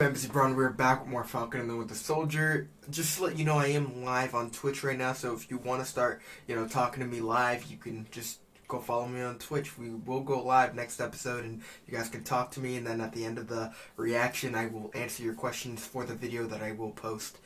Embassy Brown, we're back with more Falcon and the Winter Soldier. Just to let you know, I am live on Twitch right now, so if you want to start, you know, talking to me live, you can just go follow me on Twitch. We will go live next episode, and you guys can talk to me, and then at the end of the reaction, I will answer your questions for the video that I will post,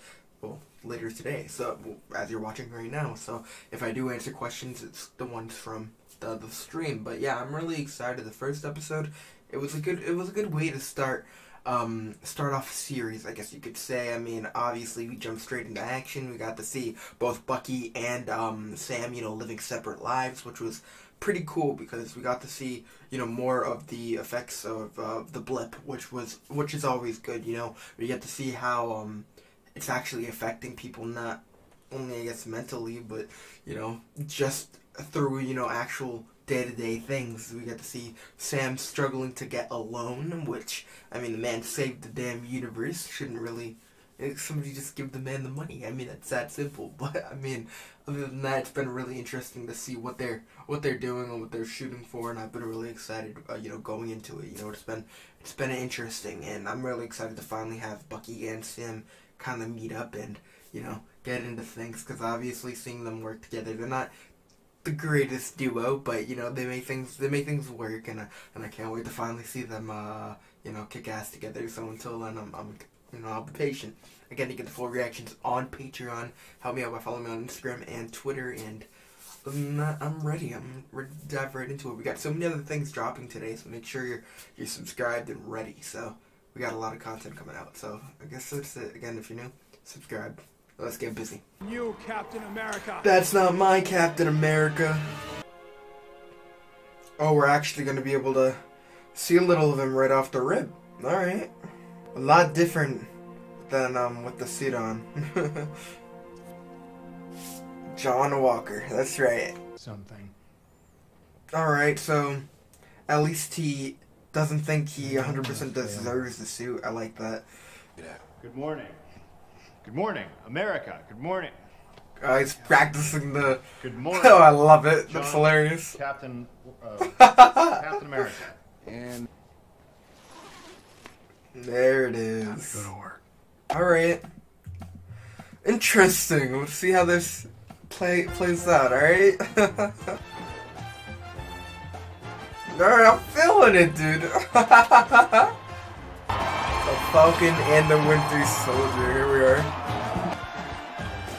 well, later today, so, as you're watching right now. So, if I do answer questions, it's the ones from the, the stream. But yeah, I'm really excited. The first episode, it was a good, it was a good way to start um, start off series, I guess you could say. I mean, obviously we jumped straight into action. We got to see both Bucky and um, Sam, you know, living separate lives, which was pretty cool because we got to see, you know, more of the effects of uh, the blip, which was which is always good. You know, we get to see how um, it's actually affecting people, not only I guess mentally, but you know, just through you know actual day to day things. We get to see Sam struggling to get a loan, which, I mean, the man saved the damn universe. Shouldn't really. eh, Somebody just give the man the money. I mean, it's that simple. But I mean, other than that, it's been really interesting to see what they're what they're doing and what they're shooting for, and I've been really excited. Uh, you know, going into it. You know, it's been it's been interesting, and I'm really excited to finally have Bucky and Sam kind of meet up and you know get into things because obviously seeing them work together, they're not the greatest duo, but you know they make things they make things work, and I, and I can't wait to finally see them uh, you know kick ass together. So until then, I'm, I'm you know I'll be patient. Again, you get the full reactions on Patreon. Help me out by following me on Instagram and Twitter, and I'm ready. I'm ready to dive right into it. We got so many other things dropping today, so make sure you're you're subscribed and ready. So we got a lot of content coming out. So I guess that's it. Again, if you're new, subscribe. Let's get busy. You, Captain America. That's not my Captain America. Oh, we're actually going to be able to see a little of him right off the rib. Alright. A lot different than um, with the suit on. John Walker, that's right. Something. Alright, so at least he doesn't think he 100% deserves the suit. I like that. Good morning. Good morning, America. Good morning. Uh, he's practicing the. Good morning. Oh, I love it. That's hilarious. Captain uh, Captain America. And There it is. Go to work. Alright. Interesting. Let's see how this play plays out, alright? I'm feeling it, dude. the Falcon and the Winter Soldier, here we are.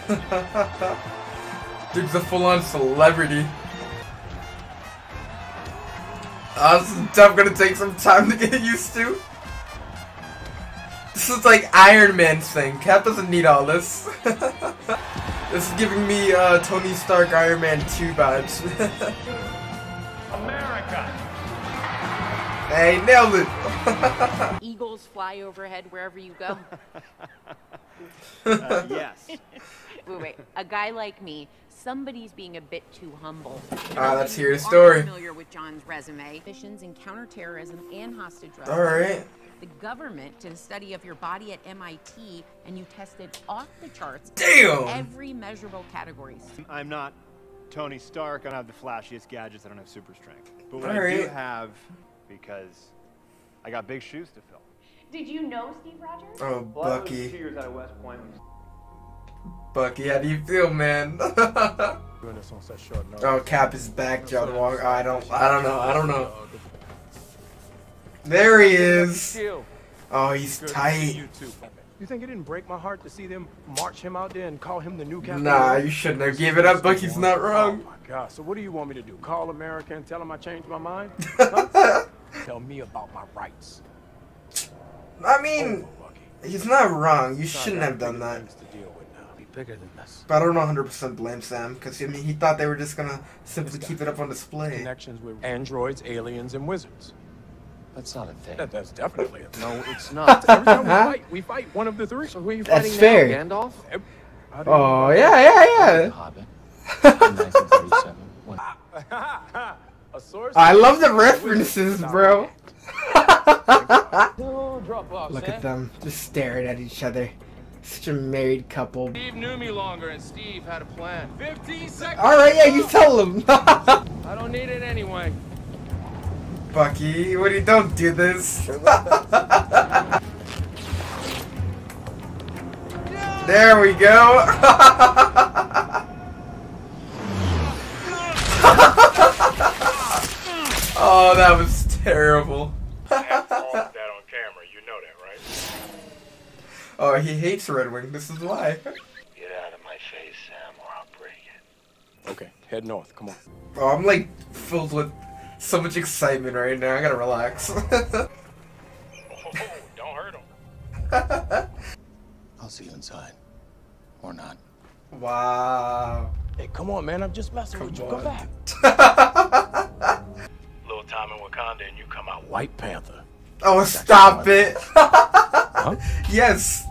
Dude's a full-on celebrity. Uh, this is definitely gonna take some time to get used to. This is like Iron Man's thing. Cap doesn't need all this. this is giving me uh, Tony Stark Iron Man 2 vibes. Hey, nailed it. Eagles fly overhead wherever you go. Uh, yes. wait, wait. A guy like me, somebody's being a bit too humble. Ah, let's hear the You aren't story. Familiar with John's resume? Missions in counterterrorism and hostage rescue. All right. The government did a study of your body at MIT, and you tested off the charts. in Damn. Every measurable category. I'm not Tony Stark. I don't have the flashiest gadgets. I don't have super strength. But what I All do have, because I got big shoes to fill. Did you know Steve Rogers? Oh, Well, I was two Bucky. years out of West Point. Bucky, how do you feel, man? oh, Doing this on such short notice. Cap is back, John Walker. I don't, I don't know, I don't know. There he is. Oh, he's tight. You think it didn't break my heart to see them march him out there and call him the new captain? Nah, you shouldn't have given it up. Bucky's not wrong. Oh wrong. my god. So what do you want me to do? Call America and tell them I changed my mind? Huh? Tell me about my rights. I mean, Over, he's not wrong. You shouldn't have done that. things to deal with now. Be bigger than this. But I don't 100% blame Sam because I mean he thought they were just gonna simply keep it up on display. Connections with androids, aliens, and wizards. That's not a thing. That, that's definitely a thing. No, it's not. Every time we fight, we fight one of the three. So who are you That's fighting fair. now, Gandalf? How do you- Oh yeah, yeah, The yeah. Hobbit. In 1937. When A source I love the references, bro. No drop off, Look at them just staring at each other. Such a married couple. Steve knew me longer, and Steve had a plan. 15 seconds. All right, yeah, you tell them. I don't need it anyway. Bucky, what do you don't do this? there we go. oh, that was terrible. that on camera, you know that, right? Oh, he hates Red Wing. This is why. Get out of my face, Sam, or I'll break it. Okay, head north. Come on. Oh, I'm like filled with so much excitement right now. I gotta relax. Oh, don't hurt him. I'll see you inside. Or not. wow. Hey, come on, man. I'm just messing with you. Come back. Little time in Wakanda, and you come out White Panther. Oh, stop it. Huh? yes.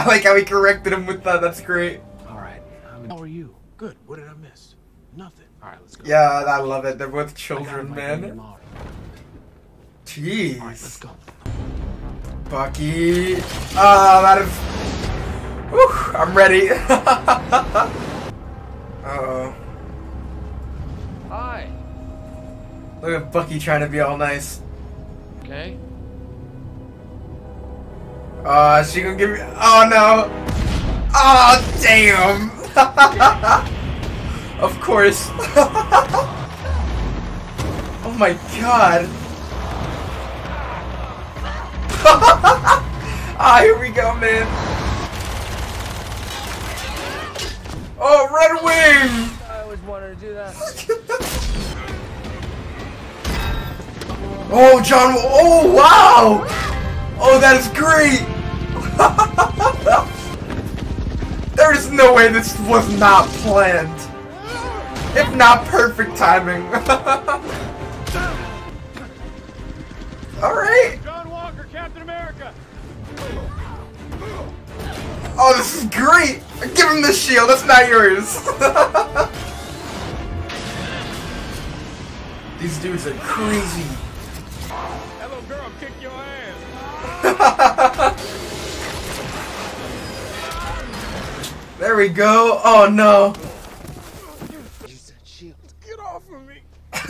I like how he corrected him with that. That's great. All right. How are you? Good. What did I miss? Nothing. All right, let's go. Yeah, I love it. They're both children, my man. name on it. Jeez. All right, let's go. Bucky. Ah, that is. Whew, I'm ready. Uh-oh. Hi. Look at Bucky trying to be all nice. Okay. Uh, she gonna give me. Oh no! Oh damn! of course. oh my god! ah, here we go, man. Oh, Red Wing! I always wanted to do that. Oh, John. Oh, wow. Oh, that is great. there is no way this was not planned. If not perfect timing. Alright. John Walker, Captain America. Oh, this is great. Give him the shield. That's not yours. These dudes are crazy. Hello, girl. Kick your ass. there we go. Oh no. Get off of me.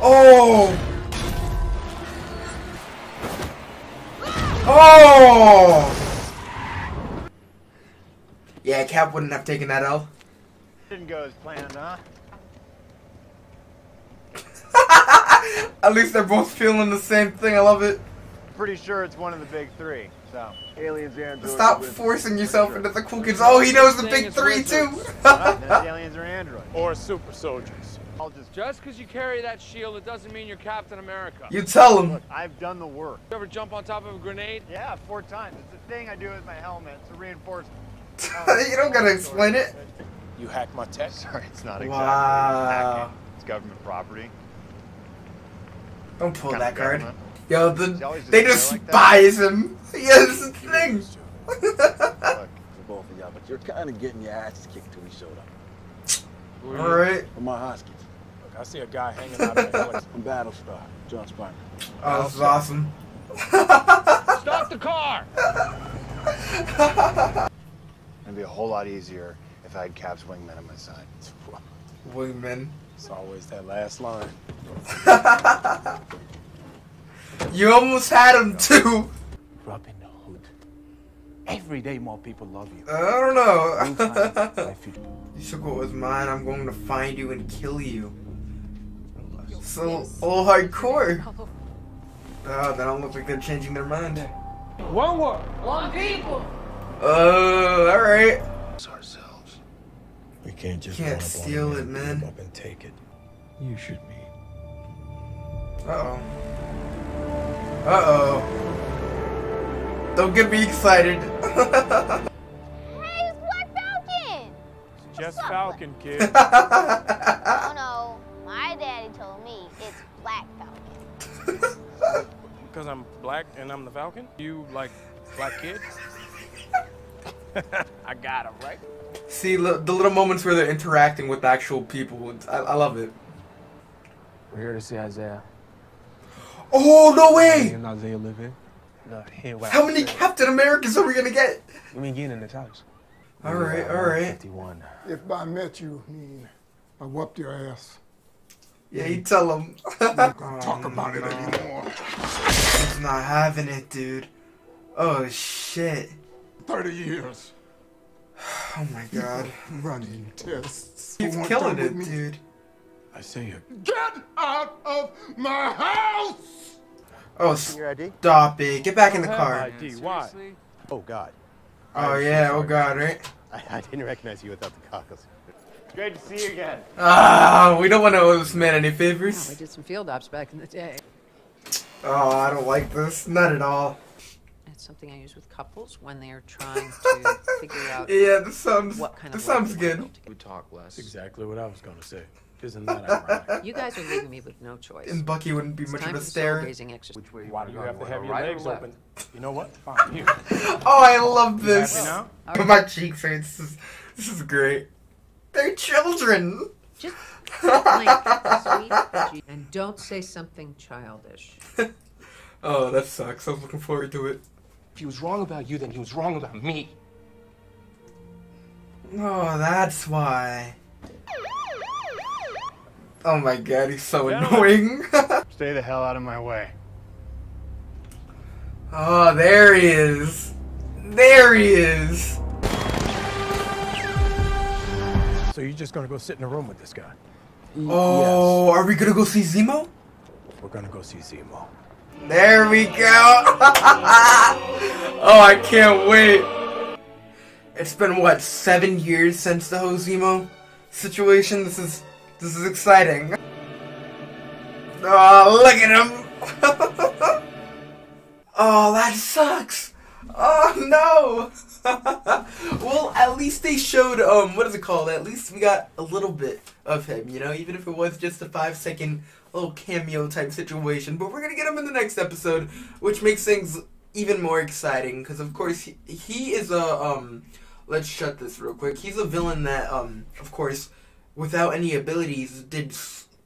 oh. Oh. Yeah, Cap wouldn't have taken that L. Didn't go as planned, huh? At least they're both feeling the same thing. I love it. Pretty sure it's one of the big three. So, aliens, androids. Stop forcing yourself into the cool kids. Oh, he knows the big three too. Right, then aliens or androids. Or super soldiers. I'll just. Just because you carry that shield, it doesn't mean you're Captain America. you tell him. Look, I've done the work. You ever jump on top of a grenade? Yeah, four times. It's a thing I do with my helmet. It's a reinforcement. Oh, you don't gotta explain it. You hacked my tech. Sorry, it's not exactly Wow. hacking. It's government property. Don't pull that card. government. Yo, the, they just just like spies him. Yeah, this is the thing. Look, for both of y'all, but you're kind of getting your asses kicked till we showed up. Who are you? Alright. Lemar Hoskins. Look, I see a guy hanging out in the helicopter. I'm Battlestar, John Spartan. Oh, this is awesome. Stop the car! It'd be a whole lot easier if I had Cap's wingman on my side. Wingman. It's always that last line. You almost had him too. grew up in the hood. Every day more people love you. I don't know. You'll find life you- you took what was mine. I'm going to find you and kill you. So, a little hardcore. Oh. oh, they don't look like they're changing their mind. One word. Oh, alright. ourselves. We can't just Can't run up steal on it, man, man. up and take it. You should be. Uh oh. Uh oh. Don't get me excited. Hey, it's Black Falcon! Just Falcon, kid. Oh no, my daddy told me it's Black Falcon. Because I'm black and I'm the Falcon? You like black kids? I got him, right? See li- the little moments where they're interacting with actual people. I, I love it. We're here to see Isaiah. Oh no way! and Isaiah live? No, here. Wow. How many Captain Americas are we gonna get? You mean getting in the house? All right, all right. 51. If I met you, I mean, I whooped your ass. Yeah, you tell him. We're not gonna oh, talk about it anymore. He's not having it, dude. Oh shit. 30 years. Oh my god. Running tests. He's Want killing it, me? dude. I say it. Get out of my house! Oh, stop it. Get back in the car. ID. Why? Oh, God. Oh yeah, oh god, right? I, I didn't recognize you without the goggles. Great to see you again. Ah, we don't want to owe this man any favors. I favors. did some field ops back in the day. Oh, I don't like this. Not at all. It's something I use with couples when they're trying to figure out Yeah, this sounds. what kind of This life sounds wanna good. We talk less. Exactly what I was gonna say. Isn't that ironic? You guys are leaving me with no choice. And Bucky wouldn't be It's much of a stare. soul-gazing exercise. Which way Why do you wanna have to have your Right legs open? You know what? Fine. Here. Oh, I love this. happy now? But my cheeks hurt. This is, this is great. They're children. Just blink, sweet, and don't say something childish. Oh, that sucks. I was looking forward to it. If he was wrong about you, then he was wrong about me. Oh, that's why. Oh my god, he's so Gentlemen. annoying. Stay the hell out of my way. oh, there he is. There he is. So you're just gonna go sit in a room with this guy? Oh, are we gonna go see Zemo? We're gonna go see Zemo. There we go. oh, I can't wait. It's been what seven years since the whole Zemo situation. This is this is exciting. Oh, look at him. oh, that sucks. Oh no. well, at least they showed um what is it called? At least we got a little bit of him, you know, even if it was just a five second little cameo type situation. But we're gonna get him in the next episode, which makes things even more exciting because of course he, he is a um. Let's shut this real quick. He's a villain that um of course without any abilities did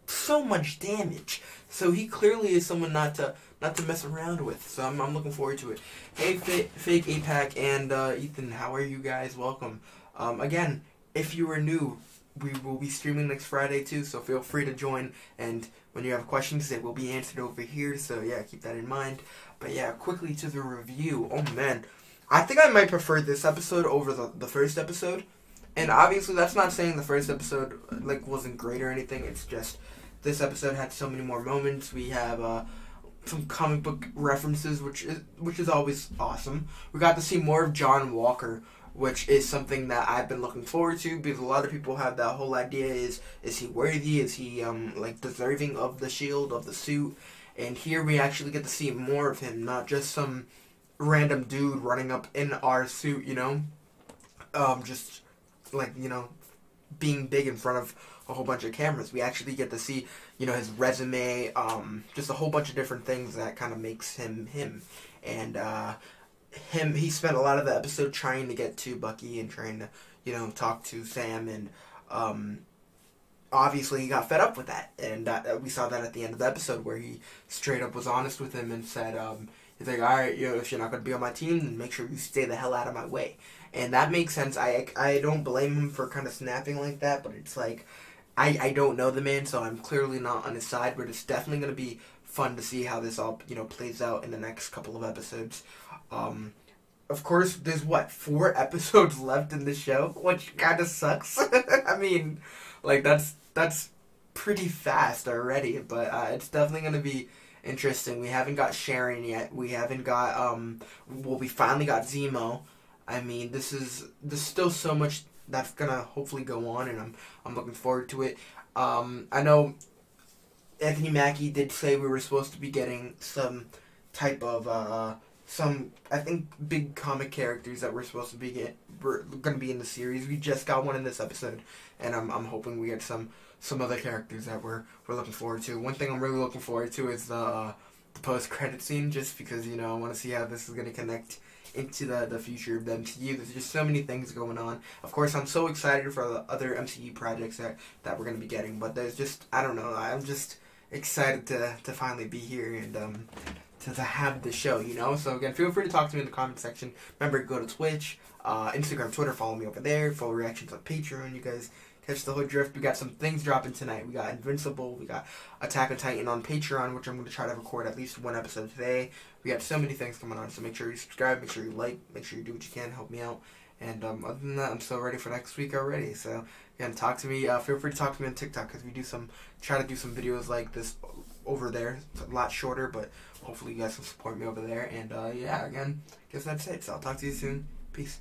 so much damage. So he clearly is someone not to not to mess around with. So I'm, I'm looking forward to it. Hey, fa- fake APAC and uh, Ethan, how are you guys? Welcome. Um, again, if you are new, we will be streaming next Friday too. So feel free to join. And when you have questions, they will be answered over here. So yeah, keep that in mind. But yeah, quickly to the review. Oh man, I think I might prefer this episode over the the first episode. And obviously, that's not saying the first episode like wasn't great or anything. It's just this episode had so many more moments. We have uh, some comic book references, which is which is always awesome. We got to see more of John Walker, which is something that I've been looking forward to because a lot of people have that whole idea: is is he worthy? Is he um like deserving of the shield of the suit? And here we actually get to see more of him, not just some random dude running up in our suit, you know. Um, just like you know, being big in front of a whole bunch of cameras. We actually get to see, you know, his resume, um, just a whole bunch of different things that kind of makes him him. And uh, him, he spent a lot of the episode trying to get to Bucky and trying to, you know, talk to Sam. And um, obviously, he got fed up with that. And we saw that at the end of the episode where he straight up was honest with him and said, um, he's like, all right, you know, if you're not going to be on my team, then make sure you stay the hell out of my way. And that makes sense. I, I don't blame him for kind of snapping like that, but it's like, I, I don't know the man, so I'm clearly not on his side, but it's definitely going to be fun to see how this all, you know, plays out in the next couple of episodes. Um, of course, there's what, four episodes left in the show, which kind of sucks. I mean, like, that's, that's pretty fast already, but uh, it's definitely to be interesting. We haven't got Sharon yet. We haven't got, um, well, we finally got Zemo. I mean, this is, there's still so much that's gonna hopefully go on, and I'm I'm looking forward to it. Um, I know Anthony Mackie did say we were supposed to be getting some type of uh, some I think big comic characters that we're supposed to be get we're gonna be in the series. We just got one in this episode, and I'm I'm hoping we get some some other characters that we're we're looking forward to. One thing I'm really looking forward to is the uh, the post credit scene, just because you know I want to see how this is gonna connect into the, the future of the MCU. There's just so many things going on. Of course, I'm so excited for the other MCU projects that, that we're going to be getting, but there's just, I don't know, I'm just excited to, to finally be here and um, to, to have the show, you know? So, again, feel free to talk to me in the comment section. Remember, go to Twitch, uh, Instagram, Twitter, follow me over there, full reactions on Patreon. You guys Catch the Hood Drift. We got some things dropping tonight. We got Invincible. We got Attack on Titan on Patreon, which I'm going to try to record at least one episode today. We got so many things coming on, so make sure you subscribe, make sure you like, make sure you do what you can, help me out. And um, other than that, I'm so ready for next week already. So again, talk to me. Uh, feel free to talk to me on TikTok because we do some, try to do some videos like this over there. It's a lot shorter, but hopefully you guys can support me over there. And uh, yeah, again, guess that's it. So I'll talk to you soon. Peace.